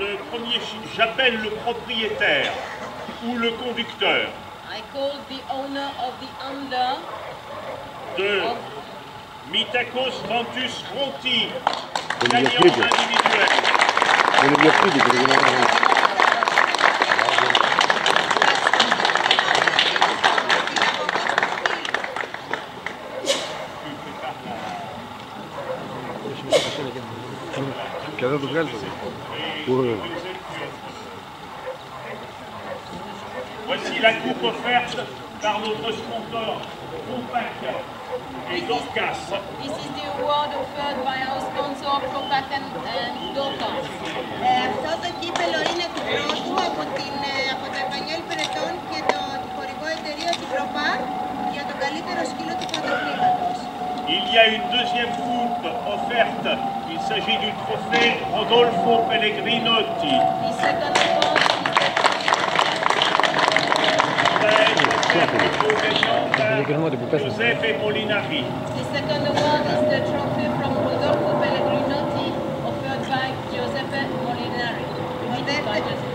le premier chi- j'appelle le propriétaire ou le conducteur I call the owner of the under de of Mitakos Ventus Fronti, Quelli gagnant individuel. Voici la coupe offerte par notre sponsor, Compact et Dorcas. This is the award offered by our sponsor, Compact and, and Dorcas. Eh, uh, so the people Il y a une deuxième coupe offerte. Il s'agit du trophée Rodolfo Pellegrinotti. The second award is Giuseppe Molinari. the, the second award is the trophy from Rodolfo Pellegrinotti offered by Giuseppe Molinari.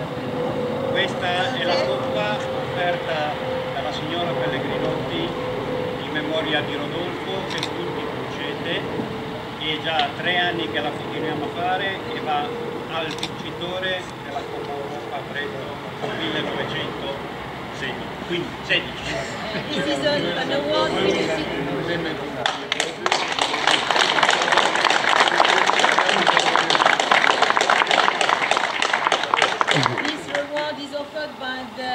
Memoria di Rodolfo che tutti conoscete e già tre anni che la continuiamo a fare e va al vincitore della Coppa Europa Bretto 1916. Quindi 16. This is a, an award which offered by the,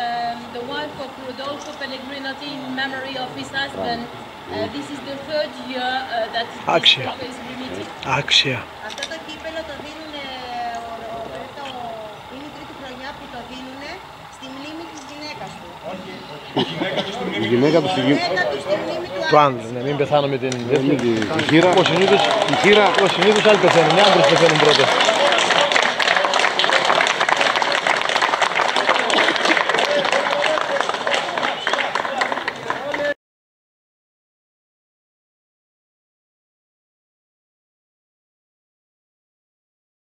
the wife of Rodolfo Pellegrinotti in memory of his husband. Uh, this is the third year uh, that this Άξια. trophy is limited. Άξια. Αυτό το κύπελο το δίνουν, ο, ο, το, είναι η τρίτη χρονιά που το δίνουν στη μνήμη της γυναίκας του. Η γυναίκα του στη Η γη- γυναίκα του στη μνήμη του Του άντρα. άντρα, ναι, μην πεθάνω με την με δεύτερη. τη τη χείρα. Όπως συνήθως, Η χείρα όπως συνήθως άλλοι πεθαίνουν, οι άντρες πεθαίνουν πρώτα.